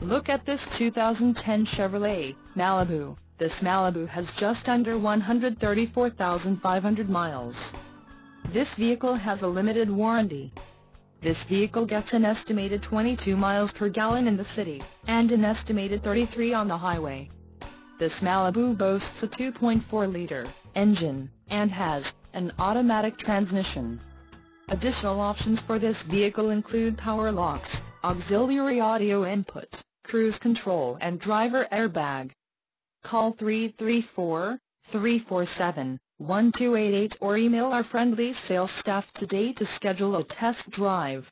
Look at this 2010 Chevrolet Malibu. This Malibu has just under 134,500 miles. This vehicle has a limited warranty. This vehicle gets an estimated 22 miles per gallon in the city, and an estimated 33 on the highway. This Malibu boasts a 2.4-liter engine, and has an automatic transmission. Additional options for this vehicle include power locks, auxiliary audio input, cruise control and driver airbag. Call 334-347-1288 or email our friendly sales staff today to schedule a test drive.